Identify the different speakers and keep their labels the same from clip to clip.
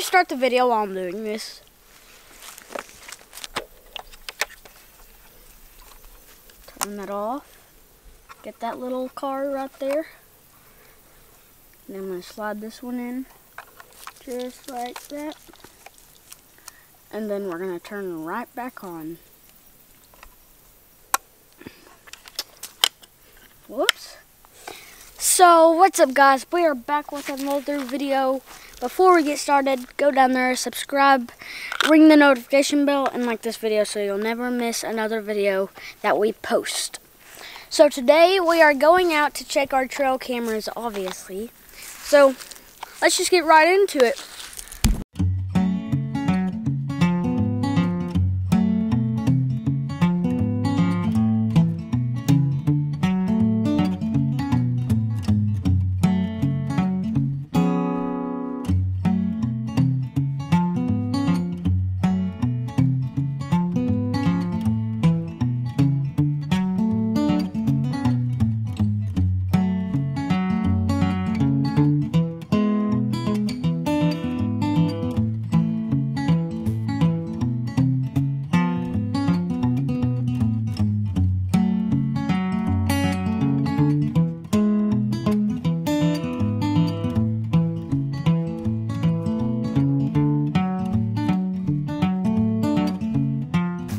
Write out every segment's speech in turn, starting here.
Speaker 1: just start the video while I'm doing this. Turn that off. Get that little car right there. And I'm going to slide this one in. Just like that. And then we're going to turn right back on. Whoops. So, what's up guys? We are back with another video. Before we get started, go down there, subscribe, ring the notification bell, and like this video so you'll never miss another video that we post. So today we are going out to check our trail cameras, obviously. So, let's just get right into it.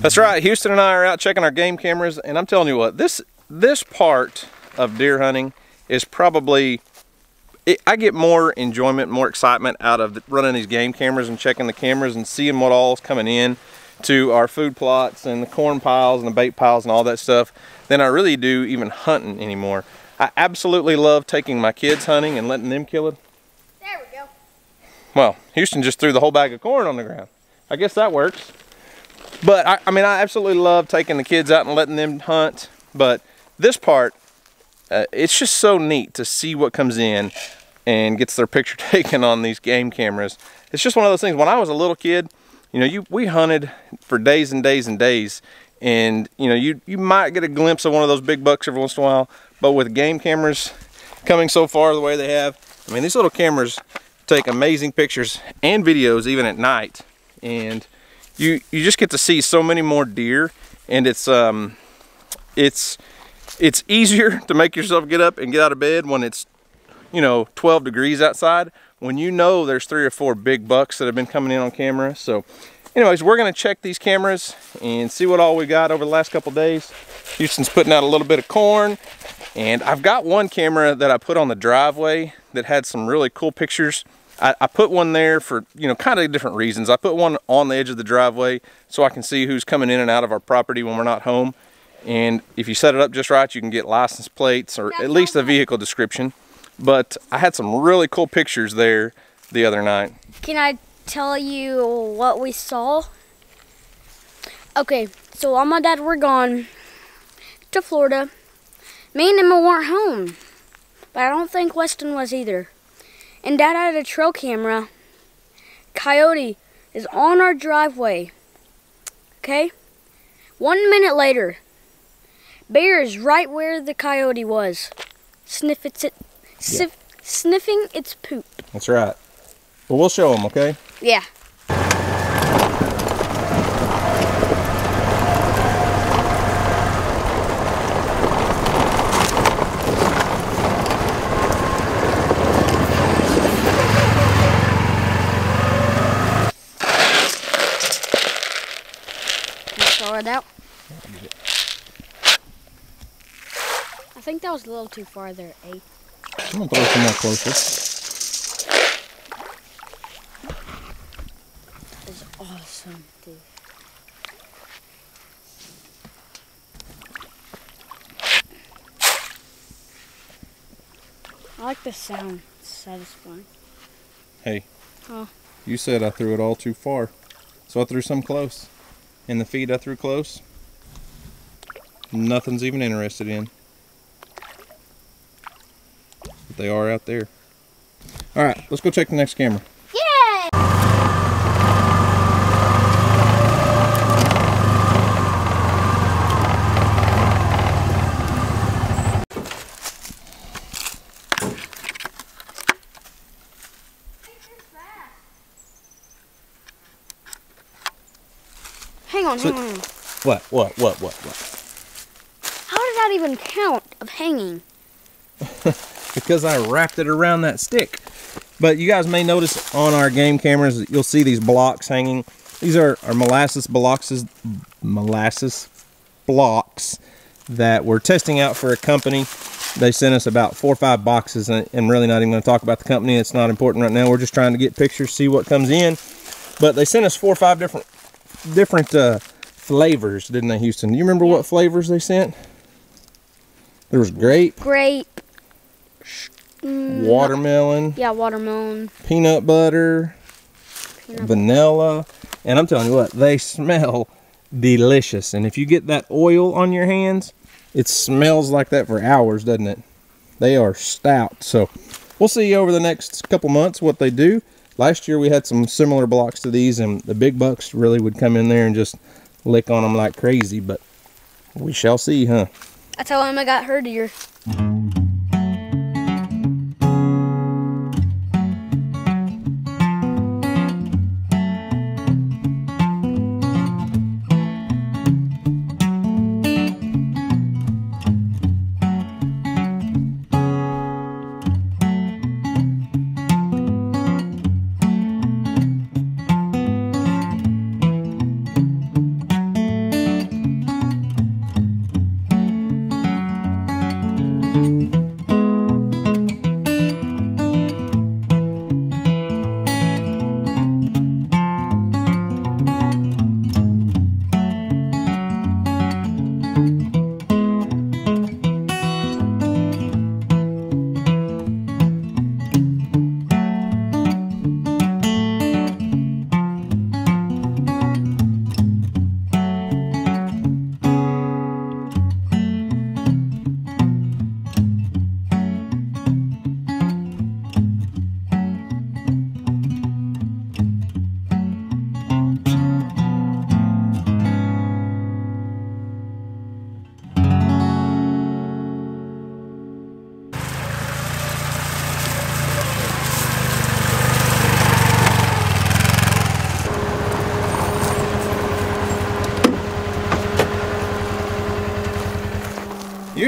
Speaker 2: That's right, Houston and I are out checking our game cameras, and I'm telling you what, this this part of deer hunting is probably, it, I get more enjoyment, more excitement out of running these game cameras and checking the cameras and seeing what all is coming in to our food plots and the corn piles and the bait piles and all that stuff than I really do even hunting anymore. I absolutely love taking my kids hunting and letting them kill it.
Speaker 1: There we go.
Speaker 2: Well, Houston just threw the whole bag of corn on the ground. I guess that works. But I, I mean, I absolutely love taking the kids out and letting them hunt. But this part, uh, it's just so neat to see what comes in and gets their picture taken on these game cameras. It's just one of those things. When I was a little kid, you know, you we hunted for days and days and days, and you know, you you might get a glimpse of one of those big bucks every once in a while. But with game cameras coming so far the way they have, I mean, these little cameras take amazing pictures and videos even at night, and you you just get to see so many more deer and it's um it's it's easier to make yourself get up and get out of bed when it's you know 12 degrees outside when you know there's three or four big bucks that have been coming in on camera. So anyways we're going to check these cameras and see what all we got over the last couple days. Houston's putting out a little bit of corn and I've got one camera that I put on the driveway that had some really cool pictures I, I put one there for, you know, kind of different reasons. I put one on the edge of the driveway so I can see who's coming in and out of our property when we're not home. And if you set it up just right, you can get license plates or at least a vehicle description. But I had some really cool pictures there the other night.
Speaker 1: Can I tell you what we saw? Okay, so while my dad were gone to Florida, me and Emma weren't home. But I don't think Weston was either and Dad had a trail camera. Coyote is on our driveway. Okay? One minute later, Bear is right where the coyote was. Sniff its, it, sniff, sniffing its poop.
Speaker 2: That's right. Well, we'll show them, okay?
Speaker 1: Yeah. It out. I think that was a little too far there, A.
Speaker 2: I'm gonna throw some more closer.
Speaker 1: That is awesome, dude. I like the sound. It's satisfying.
Speaker 2: Hey. Oh. You said I threw it all too far. So I threw some close in the feed I threw close, nothing's even interested in. But they are out there. All right, let's go check the next camera.
Speaker 1: Hang on,
Speaker 2: So-
Speaker 1: hang on.
Speaker 2: What? What? What? What? What?
Speaker 1: How did that even count of hanging?
Speaker 2: because I wrapped it around that stick. But you guys may notice on our game cameras, you'll see these blocks hanging. These are, are molasses blocks, molasses blocks that we're testing out for a company. They sent us about four or five boxes, and, and really not even going to talk about the company. It's not important right now. We're just trying to get pictures, see what comes in. But they sent us four or five different different uh, flavors, didn't they, Houston? Do you remember what flavors they sent? There was grape,
Speaker 1: Grape. Mm,
Speaker 2: watermelon,
Speaker 1: Yeah, watermelon.
Speaker 2: peanut butter,
Speaker 1: Peanut-
Speaker 2: vanilla, and I'm telling you what, they smell delicious. And if you get that oil on your hands, it smells like that for hours, doesn't it? They are stout. So we'll see over the next couple months what they do. Last year we had some similar blocks to these, and the big bucks really would come in there and just lick on them like crazy. But we shall see, huh?
Speaker 1: I That's how Emma got her deer. Mm-hmm.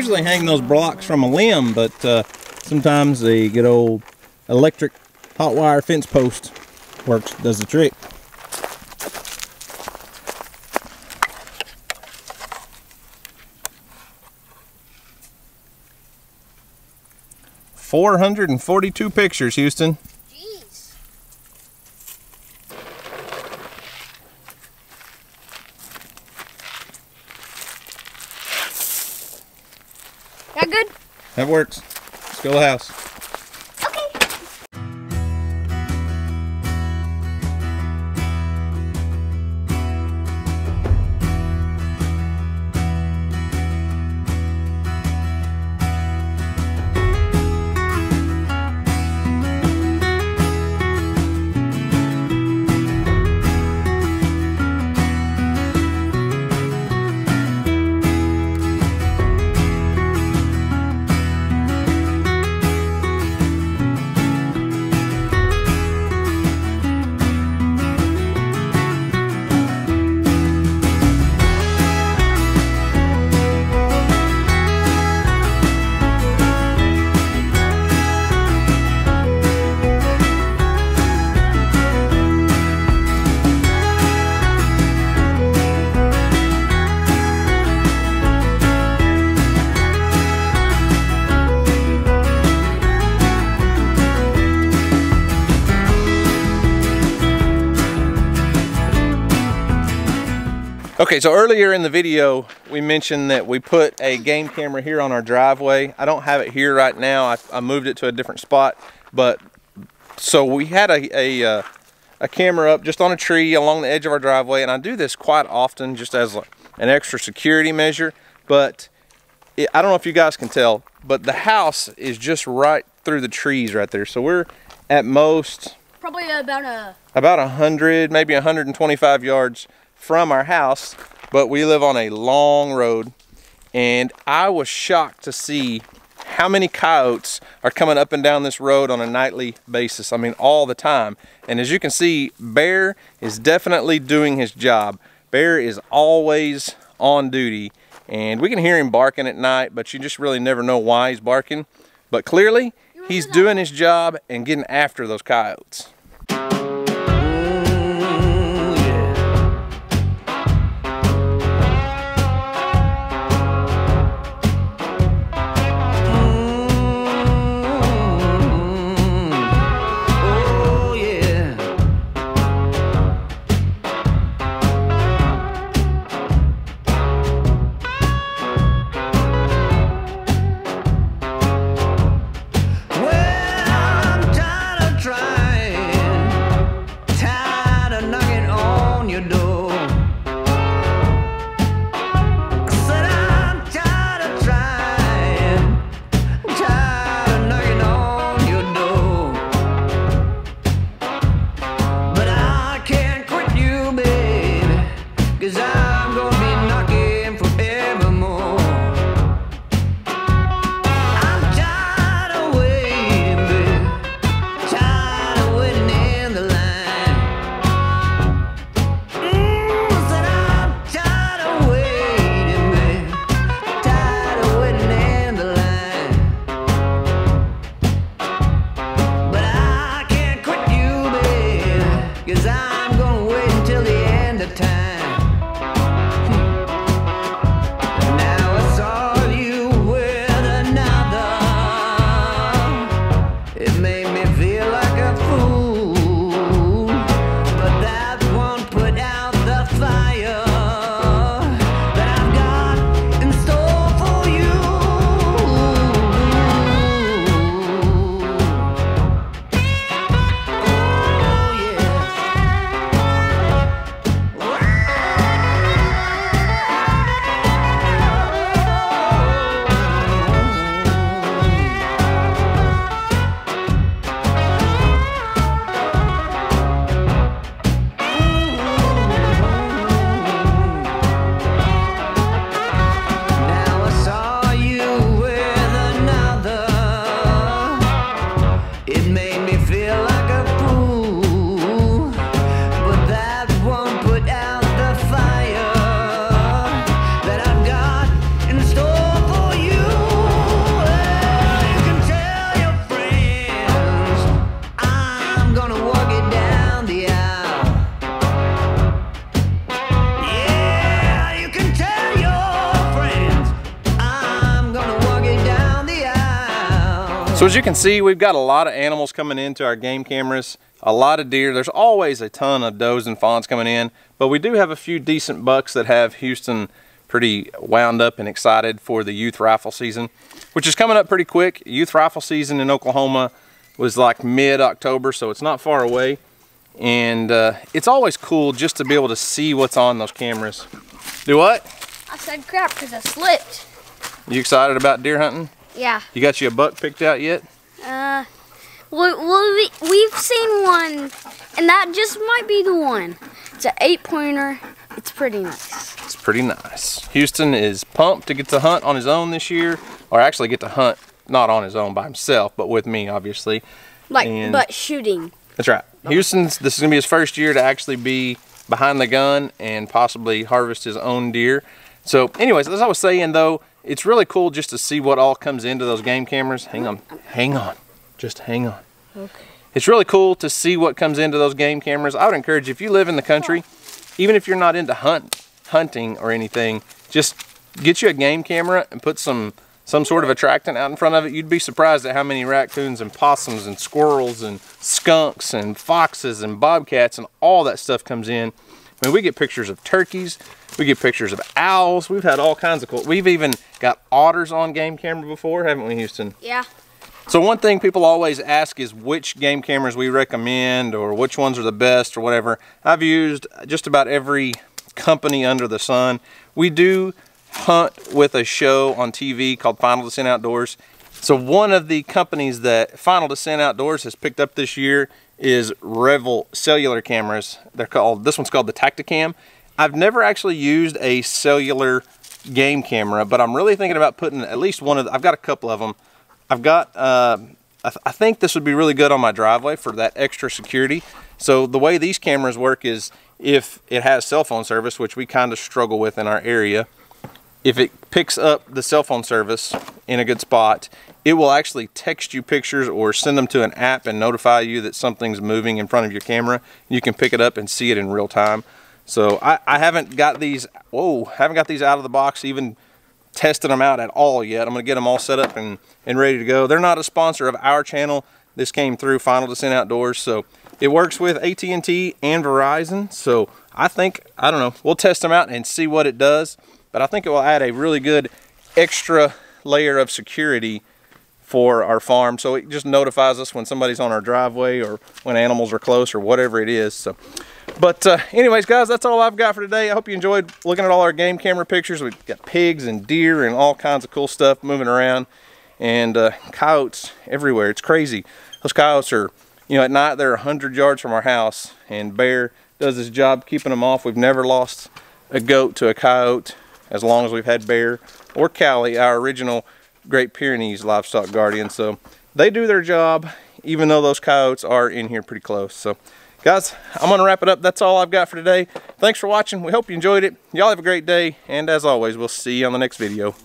Speaker 2: Usually hang those blocks from a limb, but uh, sometimes the good old electric hot wire fence post works, does the trick. Four hundred and forty-two pictures, Houston.
Speaker 1: That
Speaker 2: works. Let's go to the house.
Speaker 1: Okay,
Speaker 2: so earlier in the video, we mentioned that we put a game camera here on our driveway. I don't have it here right now. I, I moved it to a different spot, but so we had a, a, uh, a camera up just on a tree along the edge of our driveway, and I do this quite often just as like an extra security measure, but it, I don't know if you guys can tell, but the house is just right through the trees right there. So we're at most
Speaker 1: Probably about a.
Speaker 2: about 100, maybe 125 yards from our house, but we live on a long road. And I was shocked to see how many coyotes are coming up and down this road on a nightly basis. I mean, all the time. And as you can see, Bear is definitely doing his job. Bear is always on duty and we can hear him barking at night, but you just really never know why he's barking. But clearly, he's doing his job and getting after those coyotes. So as you can see, we've got a lot of animals coming into our game cameras, a lot of deer. There's always a ton of does and fawns coming in, but we do have a few decent bucks that have Houston pretty wound up and excited for the youth rifle season, which is coming up pretty quick. Youth rifle season in Oklahoma was like mid-October, so it's not far away. And uh, it's always cool just to be able to see what's on those cameras. Do what?
Speaker 1: I said crap because I slipped.
Speaker 2: You excited about deer hunting?
Speaker 1: Yeah.
Speaker 2: You got you a buck picked out yet?
Speaker 1: Uh, well, well, we, we've seen one, and that just might be the one. It's an eight pointer. It's pretty nice.
Speaker 2: It's pretty nice. Houston is pumped to get to hunt on his own this year, or actually get to hunt not on his own by himself, but with me, obviously.
Speaker 1: Like,
Speaker 2: And-
Speaker 1: but shooting.
Speaker 2: That's right. Houston's, this is gonna be his first year to actually be behind the gun and possibly harvest his own deer. So anyways, as I was saying though, it's really cool just to see what all comes into those game cameras. Hang on, hang on, just hang on.
Speaker 1: Okay.
Speaker 2: It's really cool to see what comes into those game cameras. I would encourage you, if you live in the country, even if you're not into hunt, hunting or anything, just get you a game camera and put some some sort of attractant out in front of it. You'd be surprised at how many raccoons and possums and squirrels and skunks and foxes and bobcats and all that stuff comes in. I mean, we get pictures of turkeys, we get pictures of owls. We've had all kinds of cool. We've even got otters on game camera before, haven't we, Houston?
Speaker 1: Yeah.
Speaker 2: So one thing people always ask is which game cameras we recommend or which ones are the best or whatever. I've used just about every company under the sun. We do hunt with a show on TV called Final Descent Outdoors. So one of the companies that Final Descent Outdoors has picked up this year is Reveal cellular cameras. They're called, this one's called the Tacticam. I've never actually used a cellular game camera, but I'm really thinking about putting at least one of, I've got a couple of them. I've got uh, I, th I think this would be really good on my driveway for that extra security. So the way these cameras work is if it has cell phone service, which we kind of struggle with in our area, if it picks up the cell phone service in a good spot, it will actually text you pictures or send them to an app and notify you that something's moving in front of your camera. You can pick it up and see it in real time. So I, I haven't got these, whoa, haven't got these out of the box, even tested them out at all yet. I'm gonna get them all set up and, and ready to go. They're not a sponsor of our channel. This came through Final Descent Outdoors. So it works with AT&T and Verizon. So I think, I don't know, we'll test them out and see what it does. But I think it will add a really good extra layer of security for our farm. So it just notifies us when somebody's on our driveway or when animals are close or whatever it is. So, but uh, anyways, guys, that's all I've got for today. I hope you enjoyed looking at all our game camera pictures. We've got pigs and deer and all kinds of cool stuff moving around and uh, coyotes everywhere. It's crazy. Those coyotes are, you know, at night they're 100 yards from our house and Bear does his job keeping them off. We've never lost a goat to a coyote as long as we've had Bear or Callie, our original Great Pyrenees livestock guardian. So they do their job, even though those coyotes are in here pretty close. So guys, I'm gonna wrap it up. That's all I've got for today. Thanks for watching. We hope you enjoyed it. Y'all have a great day. And as always, we'll see you on the next video.